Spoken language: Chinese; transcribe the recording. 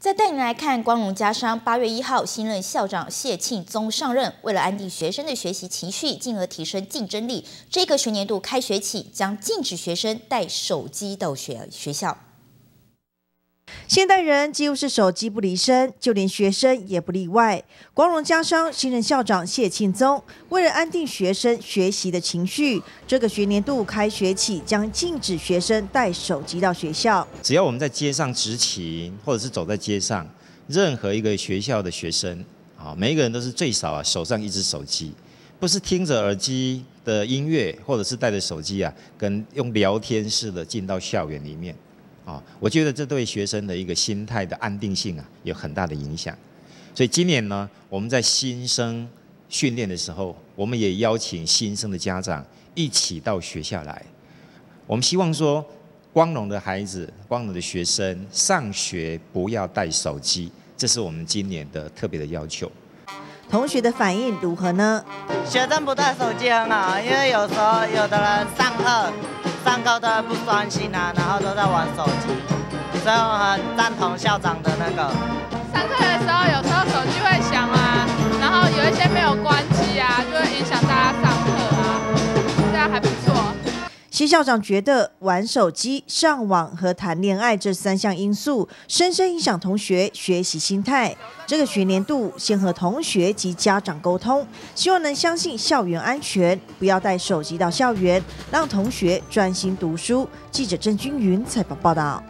再带您来看，光荣家商八月一号新任校长谢庆宗上任，为了安定学生的学习情绪，进而提升竞争力，这个学年度开学起将禁止学生带手机到学学校。现代人几乎是手机不离身，就连学生也不例外。光荣家商新任校长谢庆宗为了安定学生学习的情绪，这个学年度开学起将禁止学生带手机到学校。只要我们在街上执勤，或者是走在街上，任何一个学校的学生啊，每一个人都是最少啊手上一只手机，不是听着耳机的音乐，或者是带着手机啊，跟用聊天式的进到校园里面。啊，我觉得这对学生的一个心态的安定性啊，有很大的影响。所以今年呢，我们在新生训练的时候，我们也邀请新生的家长一起到学校来。我们希望说，光荣的孩子、光荣的学生上学不要带手机，这是我们今年的特别的要求。同学的反应如何呢？学生不带手机很好，因为有时候有的人上课。上课都不专心啊，然后都在玩手机，所以我很赞同校长的那个。上课的时候，有谢校长觉得玩手机、上网和谈恋爱这三项因素，深深影响同学学习心态。这个学年度先和同学及家长沟通，希望能相信校园安全，不要带手机到校园，让同学专心读书。记者郑君云采访报道。